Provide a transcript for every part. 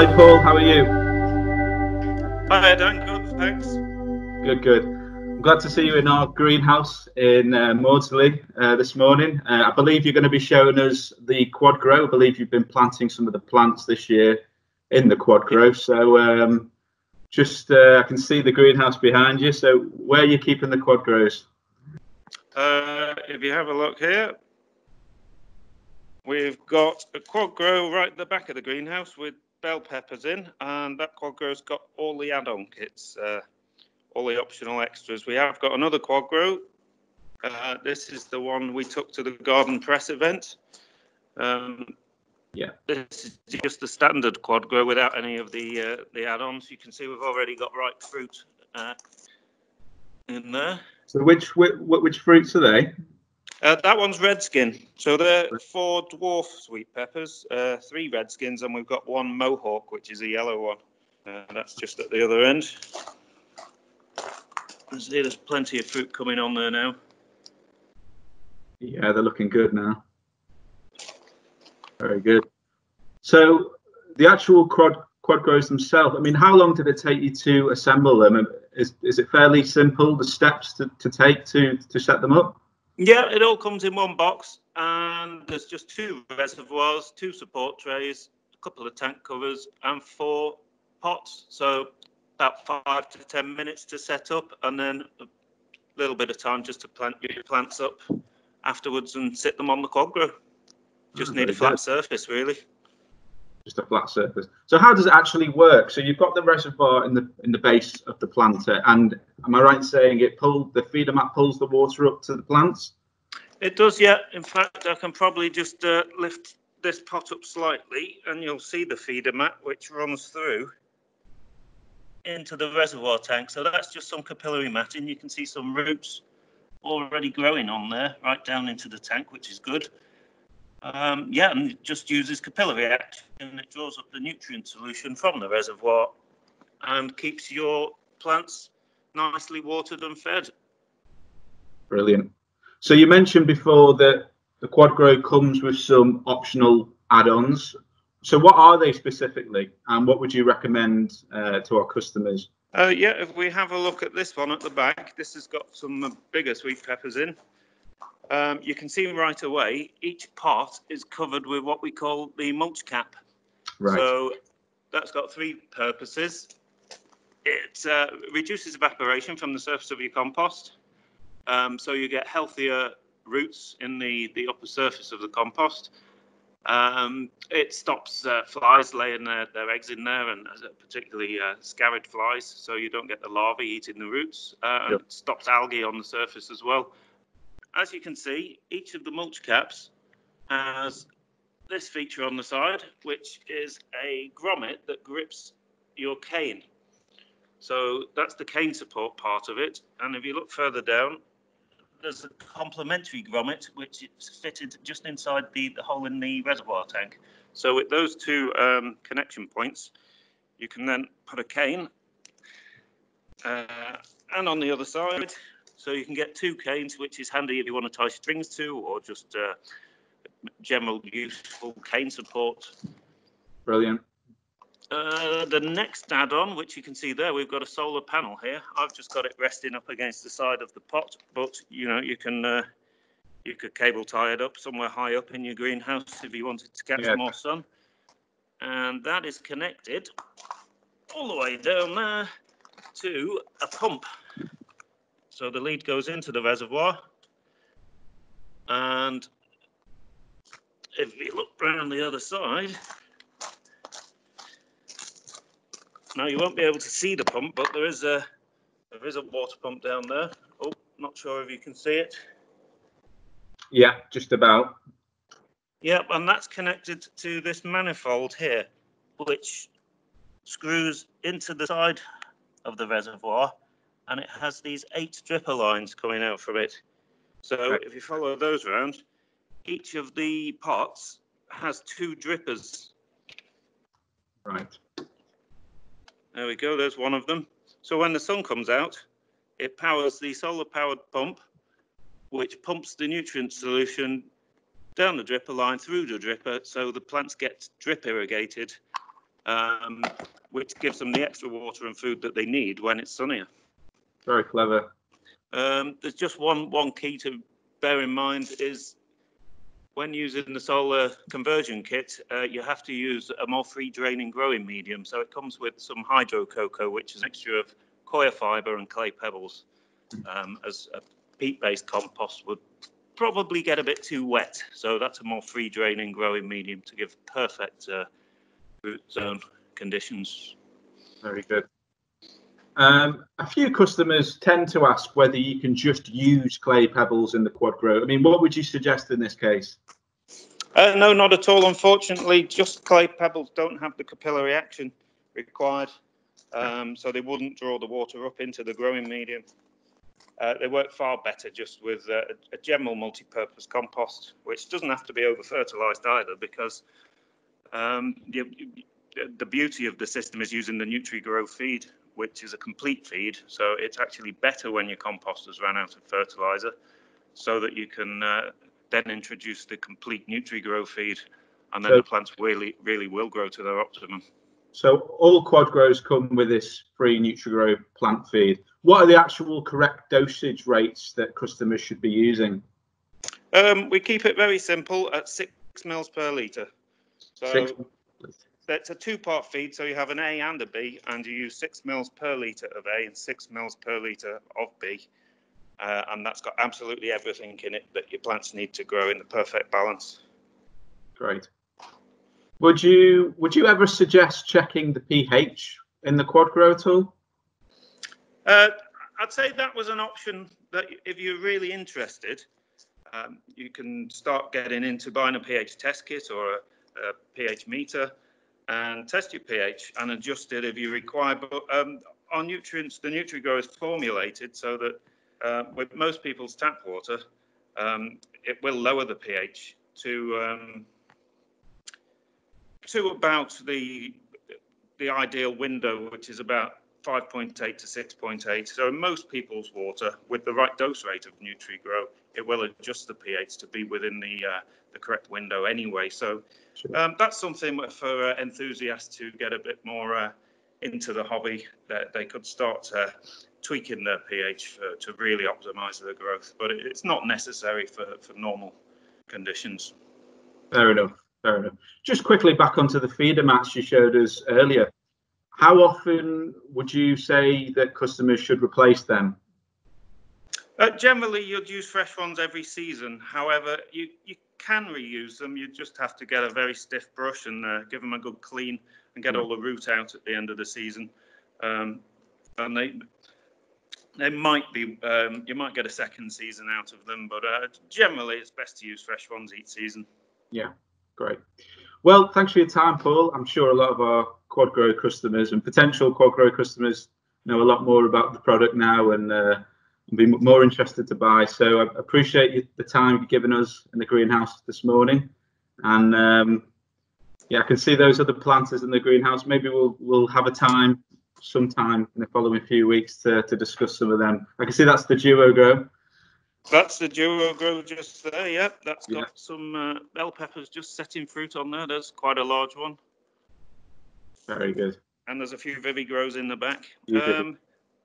Hi, Paul. How are you? Hi, Dan. Good, thanks. Good, good. I'm glad to see you in our greenhouse in uh, Mawdesley uh, this morning. Uh, I believe you're going to be showing us the Quadgrow. I believe you've been planting some of the plants this year in the Quadgrow. So um, just uh, I can see the greenhouse behind you. So where are you keeping the Quadgrows? Uh, if you have a look here, we've got a Quadgrow right at the back of the greenhouse with bell peppers in, and that Quadgrow's got all the add-on kits. Uh, all the optional extras. We have got another Quadgrow. Uh, this is the one we took to the garden press event. Um, yeah, this is just the standard Quadgrow without any of the uh, the add-ons. You can see we've already got ripe fruit uh, in there. So which, which which fruits are they? Uh, that one's redskin. So there are four dwarf sweet peppers, uh, three redskins, and we've got one mohawk, which is a yellow one. Uh, that's just at the other end. See, there's plenty of fruit coming on there now. Yeah, they're looking good now. Very good. So the actual quad Quadgrows themselves. I mean, how long did it take you to assemble them? Is is it fairly simple? The steps to, to take to to set them up? Yeah, it all comes in one box, and there's just two reservoirs, two support trays, a couple of tank covers, and four pots. So about five to ten minutes to set up, and then a little bit of time just to plant your plants up afterwards and sit them on the Quadgrow. Just oh, need a flat good. surface, really. Just a flat surface. So how does it actually work? So you've got the reservoir in the in the base of the planter, and am I right in saying it pulled the feeder mat pulls the water up to the plants? It does, yeah. In fact, I can probably just uh, lift this pot up slightly, and you'll see the feeder mat which runs through into the reservoir tank. So that's just some capillary matting. You can see some roots already growing on there, right down into the tank, which is good. Um, yeah, and it just uses capillary action. It draws up the nutrient solution from the reservoir and keeps your plants nicely watered and fed. Brilliant. So you mentioned before that the Quadgrow comes with some optional add-ons. So, what are they specifically, and what would you recommend uh, to our customers? Uh, yeah, if we have a look at this one at the back, this has got some bigger sweet peppers in. Um, you can see right away, each pot is covered with what we call the mulch cap. Right. So that's got three purposes. It uh, reduces evaporation from the surface of your compost, um, so you get healthier roots in the, the upper surface of the compost. Um, it stops uh, flies laying their, their, eggs in there, and uh, particularly uh, sciarid flies, so you don't get the larvae eating the roots. Uh, yep. It stops algae on the surface as well. As you can see, each of the mulch caps has this feature on the side, which is a grommet that grips your cane. So that's the cane support part of it. And if you look further down, there's a complementary grommet which is fitted just inside the, the hole in the reservoir tank. So with those two um, connection points, you can then put a cane uh, and on the other side, so you can get two canes, which is handy if you want to tie strings to or just uh, general useful cane support. Brilliant. Uh, the next add-on, which you can see there, we've got a solar panel here. I've just got it resting up against the side of the pot, but you know you can uh, you could cable tie it up somewhere high up in your greenhouse if you wanted to catch yeah. more sun. And that is connected all the way down there to a pump. So the lead goes into the reservoir, and if you look around the other side, Now you won't be able to see the pump, but there is a there is a water pump down there. Oh, not sure if you can see it. Yeah, just about. Yep, and that's connected to this manifold here, which screws into the side of the reservoir, and it has these eight dripper lines coming out from it. So if you follow those around, each of the pots has two drippers. Right. There we go, there's one of them. So when the sun comes out, it powers the solar powered pump, which pumps the nutrient solution down the dripper line through the dripper so the plants get drip irrigated um, which gives them the extra water and food that they need when it's sunnier. Very clever. Um, there's just one one key to bear in mind is when using the solar conversion kit, uh, you have to use a more free draining growing medium. So it comes with some hydro coco, which is a mixture of coir fibre and clay pebbles, um, as a peat-based compost would probably get a bit too wet. So that's a more free draining growing medium to give perfect uh, root zone conditions. Very good. Um, a few customers tend to ask whether you can just use clay pebbles in the Quadgrow. I mean, what would you suggest in this case? Uh, no, not at all. Unfortunately, just clay pebbles don't have the capillary action required, um, so they wouldn't draw the water up into the growing medium. Uh, they work far better just with uh, a general multi-purpose compost, which doesn't have to be over-fertilized either, because um, the, the beauty of the system is using the NutriGrow feed, which is a complete feed. So it's actually better when your compost has run out of fertilizer, so that you can uh, then introduce the complete NutriGrow feed, and then so, the plants really, really will grow to their optimum. So all Quadgrows come with this free NutriGrow plant feed. What are the actual correct dosage rates that customers should be using? Um, we keep it very simple at six mils per litre. So six it's a two-part feed, so you have an A and a B, and you use six mils per litre of A and six mils per litre of B. Uh, and that's got absolutely everything in it that your plants need to grow in the perfect balance. Great. Would you would you ever suggest checking the pH in the Quadgrow tool? Uh, I'd say that was an option that if you're really interested, um, you can start getting into buying a pH test kit or a, a pH meter and test your pH and adjust it if you require. But um, our nutrients, the NutriGrow is formulated so that uh, with most people's tap water, um, it will lower the pH to um, to about the the ideal window, which is about 5.8 to 6.8. So in most people's water, with the right dose rate of NutriGrow, it will adjust the pH to be within the uh, the correct window anyway. So um, that's something for uh, enthusiasts to get a bit more uh, into the hobby that they could start uh, tweaking their pH for, to really optimize their growth. But it's not necessary for, for normal conditions. Fair enough. Fair enough. Just quickly back onto the feeder mats you showed us earlier. How often would you say that customers should replace them? Uh, generally, you'd use fresh ones every season. However, you, you can reuse them. You just have to get a very stiff brush and uh, give them a good clean and get mm. all the root out at the end of the season. Um, and they they might be um, you might get a second season out of them, but uh, generally it's best to use fresh ones each season. Yeah, great. Well, thanks for your time, Paul. I'm sure a lot of our Quadgrow customers and potential Quadgrow customers know a lot more about the product now and uh, be more interested to buy. So I appreciate the time you've given us in the greenhouse this morning, and um, yeah, I can see those other planters in the greenhouse. Maybe we'll we'll have a time sometime in the following few weeks to, to discuss some of them. I can see that's the duo grow. That's the duo grow just there. Yep, that's got yeah. some uh, bell peppers just setting fruit on there. There's quite a large one. Very good. And there's a few Vivi grows in the back. Um,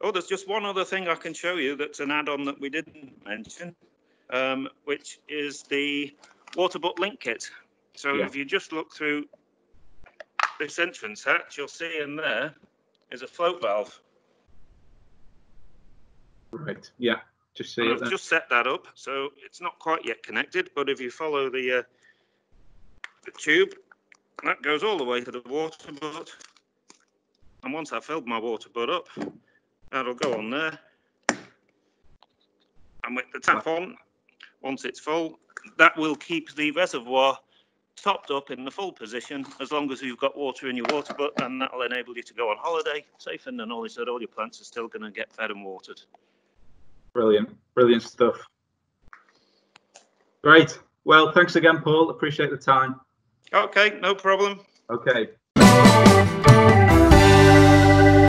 Oh, there's just one other thing I can show you that's an add-on that we didn't mention, um, which is the water butt link kit. So yeah. if you just look through this entrance hatch, you'll see in there is a float valve. Right. Yeah. Just see. I've just set that up, so it's not quite yet connected. But if you follow the uh, the tube, that goes all the way to the water butt. And once I've filled my water butt up, That'll go on there. And with the tap on, once it's full, that will keep the reservoir topped up in the full position as long as you've got water in your water butt and that'll enable you to go on holiday safe in the knowledge that all your plants are still going to get fed and watered. Brilliant, brilliant stuff. Great. Well, thanks again, Paul. Appreciate the time. Okay, no problem. Okay.